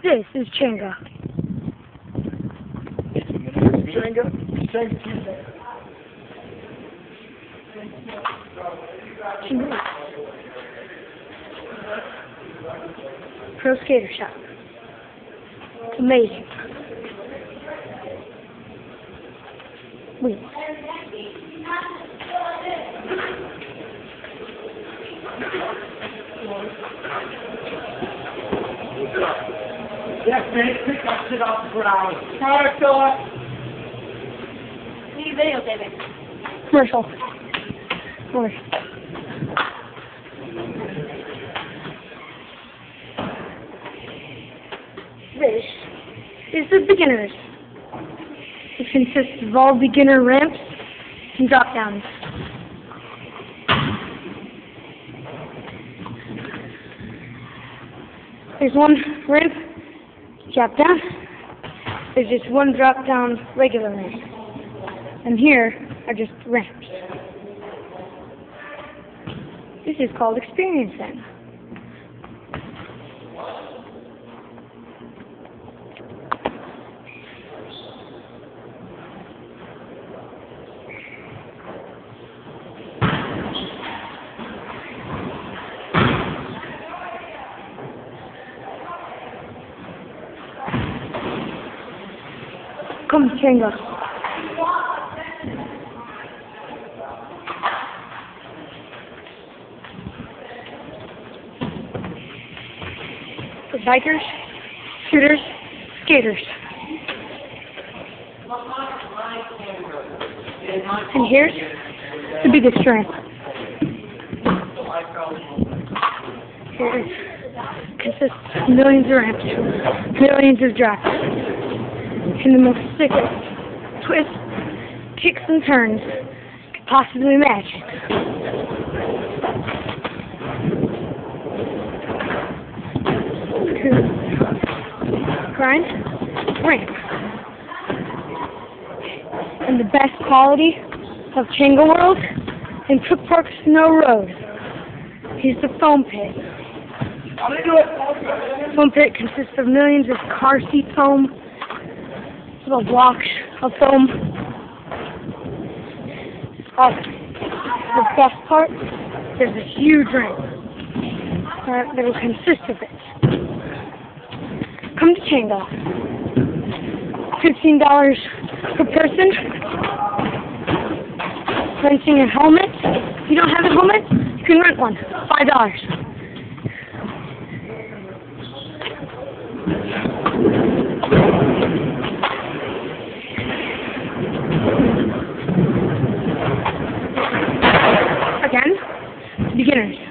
This is Chenga. Chenga, Chenga. Pro Skater Shop. It's amazing. Wheels. Yes, man, pick that shit off the ground. Alright, Philip. Uh, Need videotaping. Commercial. Commercial. This is the beginners. It consists of all beginner ramps and drop downs. There's one ramp, drop down. There's just one drop down regular ramp. And here are just ramps. This is called experience then. Come, Chenga. For bikers, shooters, skaters. And here's the biggest. Here it consists of millions of ramps, millions of drops, and the most sickest twists, kicks, and turns could possibly imagine. Grind, ramp. And the best quality of Chenga World in Brook Park Snow Road is the foam pit. Foam pit consists of millions of car seat foam, little blocks of foam. Oh, the best part, there's a huge ring that will consist of it. Come to Chenga. Fifteen dollars per person. Renting a helmet. If you don't have a helmet, you can rent one. Five dollars. later.